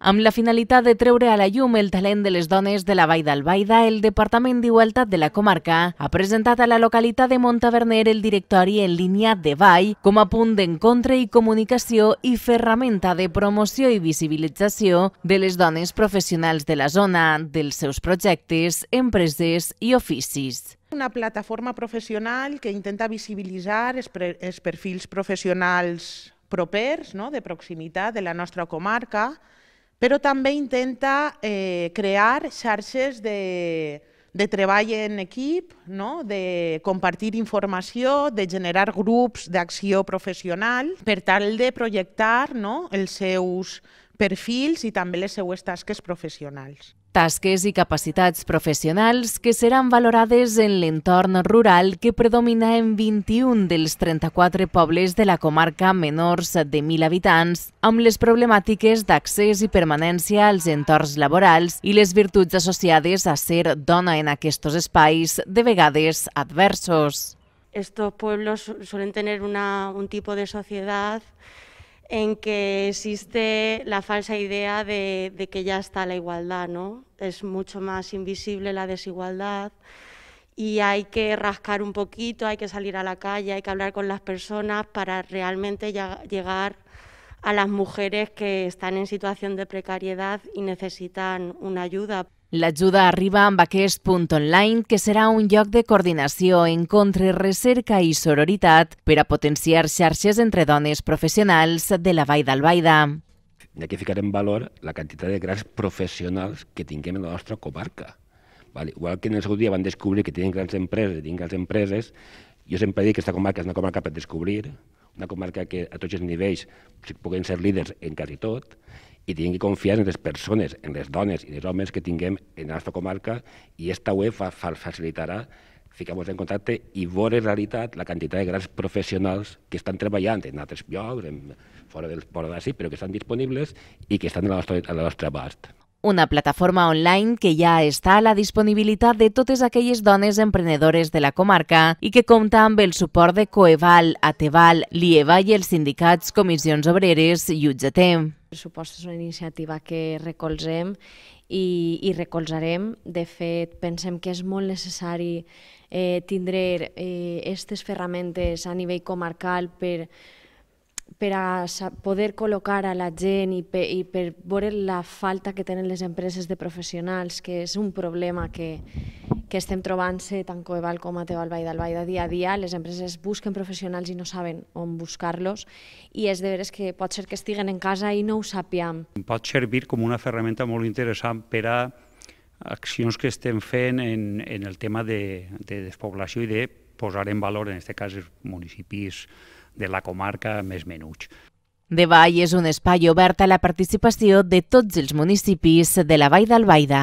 Amb la finalitat de treure a la llum el talent de les dones de la Vall d'Albaida, el Departament d'Igualtat de la comarca ha presentat a la localitat de Montaverner el directori en línia de Vall com a punt d'encontre i comunicació i ferramenta de promoció i visibilització de les dones professionals de la zona, dels seus projectes, empreses i oficis. Una plataforma professional que intenta visibilitzar els, els perfils professionals propers, no? de proximitat de la nostra comarca, però també intenta eh, crear xarxes de, de treball en equip, no? de compartir informació, de generar grups d'acció professional per tal de projectar no? els seus perfils i també les seues tasques professionals tasques i capacitats professionals que seran valorades en l'entorn rural que predomina en 21 dels 34 pobles de la comarca menors de 1.000 habitants, amb les problemàtiques d'accés i permanència als entorns laborals i les virtuts associades a ser dona en aquests espais, de vegades adversos. Estos pueblos suelen tener una, un tipo de sociedad en que existe la falsa idea de, que ya está la igualdad, ¿no? Es mucho más invisible la desigualdad y hay que rascar un poquito, hay que salir a la calle, hay que hablar con las personas para realmente llegar a las mujeres que están en situación de precariedad y necesitan una ayuda. L'ajuda arriba amb aquest punt online que serà un lloc de coordinació, encontre, recerca i sororitat per a potenciar xarxes entre dones professionals de la Vall d'Albaida. Aquí ficarem valor la quantitat de grans professionals que tinguem en la nostra comarca. Vale? Igual que en el seu dia van descobrir que tenen grans empreses i tenen grans empreses, jo sempre dic que aquesta comarca és una comarca per descobrir, una comarca que a tots els nivells puguin ser líders en quasi tot, i tinguem que confiar en les persones, en les dones i els homes que tinguem en la nostra comarca i esta web fa, fa, facilitarà ficar-nos en contacte i veure en realitat la quantitat de grans professionals que estan treballant en altres llocs, en, fora del fora d'ací, però que estan disponibles i que estan a la nostra, a la nostra abast. Una plataforma online que ja està a la disponibilitat de totes aquelles dones emprenedores de la comarca i que compta amb el suport de Coeval, Ateval, l'IEVA i els sindicats Comissions Obreres i UGT. El pressupost és una iniciativa que recolzem i, i recolzarem. De fet, pensem que és molt necessari eh, tindre aquestes eh, ferramentes a nivell comarcal per, per a poder col·locar a la gent i per, i per veure la falta que tenen les empreses de professionals, que és un problema que, que estem trobant-se tant Coeval com a Teval Vall d'Albaida dia a dia. Les empreses busquen professionals i no saben on buscar-los i és de veres que pot ser que estiguen en casa i no ho sàpiam. Pot servir com una ferramenta molt interessant per a accions que estem fent en, en el tema de, de despoblació i de posar en valor, en aquest cas, els municipis de la comarca més menuts. De Vall és un espai obert a la participació de tots els municipis de la Vall d'Albaida.